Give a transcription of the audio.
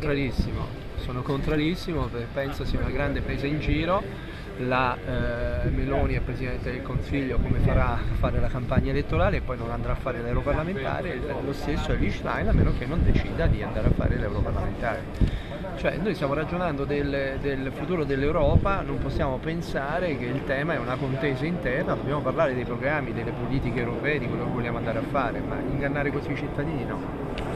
Contrarissimo, sono contrarissimo perché penso sia una grande presa in giro. La eh, Meloni è Presidente del Consiglio, come farà a fare la campagna elettorale e poi non andrà a fare l'europarlamentare, lo stesso è Lichtenstein a meno che non decida di andare a fare l'europarlamentare. Cioè noi stiamo ragionando del, del futuro dell'Europa, non possiamo pensare che il tema è una contesa interna, dobbiamo parlare dei programmi, delle politiche europee, di quello che vogliamo andare a fare, ma ingannare così i cittadini no.